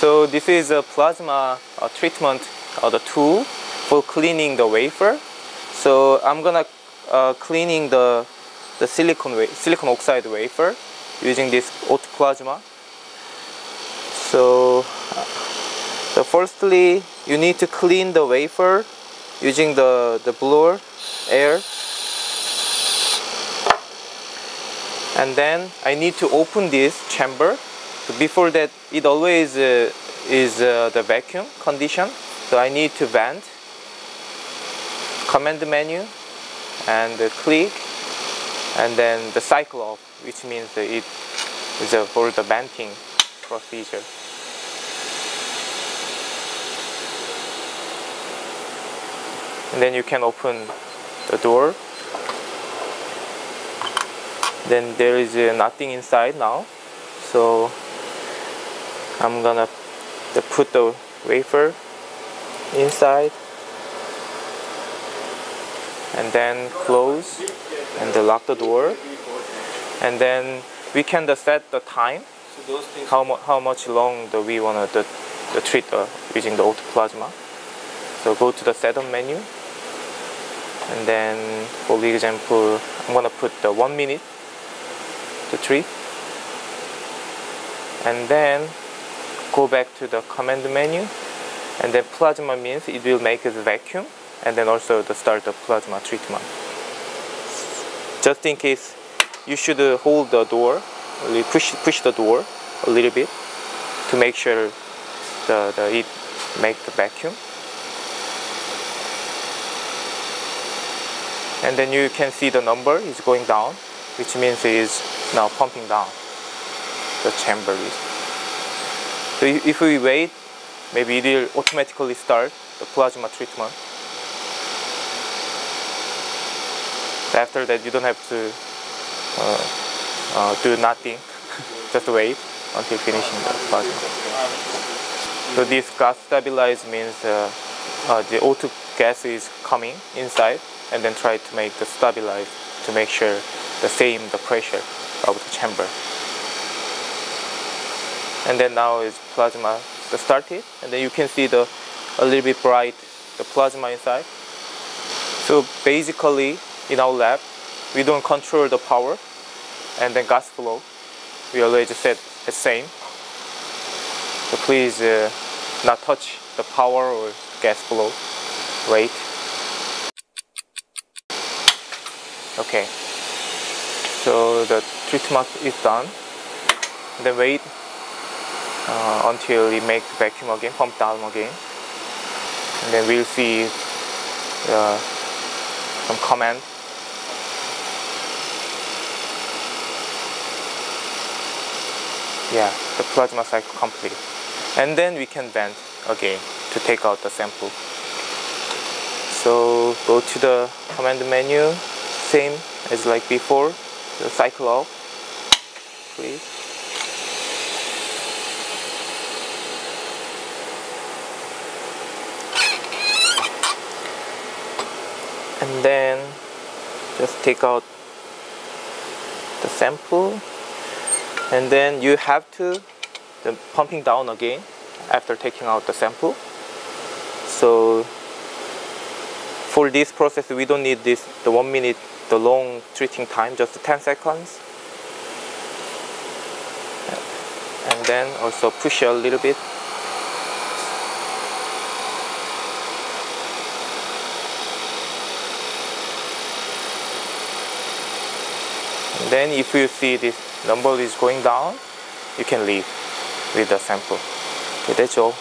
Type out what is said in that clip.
So this is a plasma uh, treatment, uh, the tool for cleaning the wafer. So I'm gonna uh, cleaning the the silicon silicon oxide wafer using this O2 plasma. So, uh, so firstly, you need to clean the wafer using the the blower air, and then I need to open this chamber. Before that, it always uh, is uh, the vacuum condition. So I need to vent. Command menu and uh, click and then the cycle off which means it is for the venting procedure. And then you can open the door. Then there is uh, nothing inside now. So I'm gonna put the wafer inside and then close and then lock the door. And then we can set the time how, mu- how much long do we want to the, the treat uh, using the O2 plasma. So go to the setup menu. And then for the example I'm gonna put the one minute to treat. And then go back to the command menu and then plasma means it will make a vacuum and then also the start the plasma treatment. Just in case you should uh, hold the door push push the door a little bit to make sure the, the it make the vacuum. And then you can see the number is going down which means it is now pumping down. The chamber is so if we wait maybe it will automatically start the plasma treatment. After that you don't have to uh, uh, do nothing. Just wait until finishing the plasma. So this gas stabilize means uh, uh, the O2 gas is coming inside and then try to make the stabilize to make sure the same the pressure of the chamber and then now is plasma started and then you can see the a little bit bright the plasma inside. So basically in our lab we don't control the power and then gas flow. We always set the same. So please uh, not touch the power or gas flow wait okay. So the treatment is done. Then wait uh, until it makes vacuum again pump down again. And then we'll see uh, some comment yeah the plasma cycle complete. And then we can vent again to take out the sample. So go to the command menu same as like before the cycle off please and then just take out the sample. And then you have to the pumping down again after taking out the sample. So for this process we don't need this the one minute the long treating time just 10 seconds. And then also push a little bit then if you see this number is going down, you can leave with the sample. Okay, that's all.